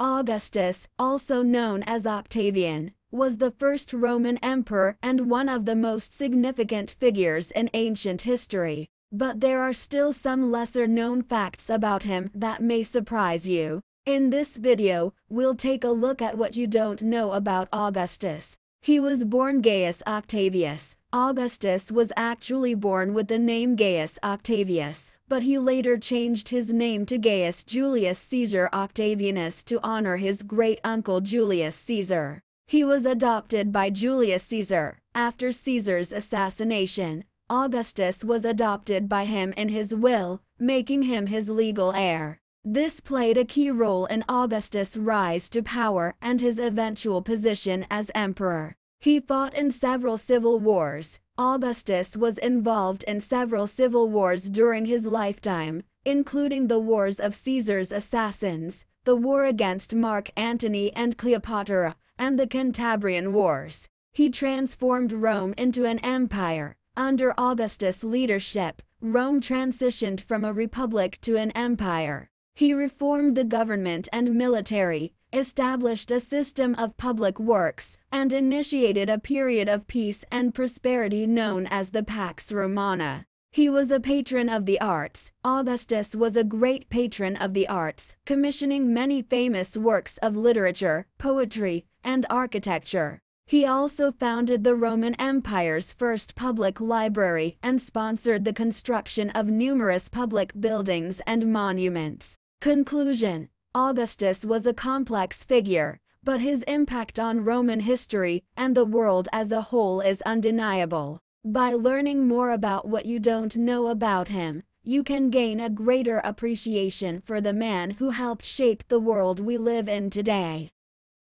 Augustus, also known as Octavian, was the first Roman emperor and one of the most significant figures in ancient history. But there are still some lesser known facts about him that may surprise you. In this video, we'll take a look at what you don't know about Augustus. He was born Gaius Octavius. Augustus was actually born with the name Gaius Octavius, but he later changed his name to Gaius Julius Caesar Octavianus to honor his great-uncle Julius Caesar. He was adopted by Julius Caesar. After Caesar's assassination, Augustus was adopted by him in his will, making him his legal heir. This played a key role in Augustus' rise to power and his eventual position as emperor. He fought in several civil wars. Augustus was involved in several civil wars during his lifetime, including the Wars of Caesar's Assassins, the war against Mark Antony and Cleopatra, and the Cantabrian Wars. He transformed Rome into an empire. Under Augustus' leadership, Rome transitioned from a republic to an empire. He reformed the government and military, established a system of public works, and initiated a period of peace and prosperity known as the Pax Romana. He was a patron of the arts. Augustus was a great patron of the arts, commissioning many famous works of literature, poetry, and architecture. He also founded the Roman Empire's first public library and sponsored the construction of numerous public buildings and monuments. Conclusion Augustus was a complex figure, but his impact on Roman history and the world as a whole is undeniable. By learning more about what you don't know about him, you can gain a greater appreciation for the man who helped shape the world we live in today.